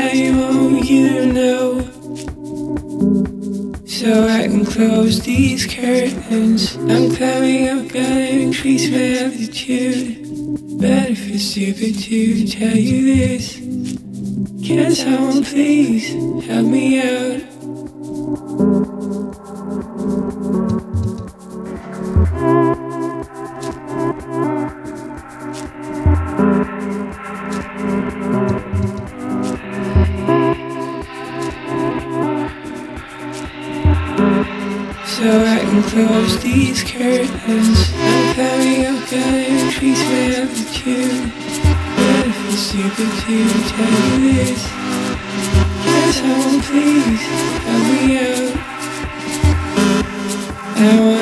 I want oh, you to know. So I can close these curtains. I'm climbing up, gotta increase my altitude. But if it's stupid to tell you this, can someone please help me out? Close these curtains. I'm climbing up, gotta increase my altitude. But if it's stupid to tell you this, can someone please help me out? I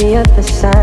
together when it